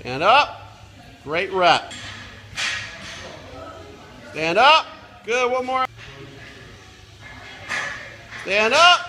Stand up. Great rep. Stand up. Good. One more. Stand up.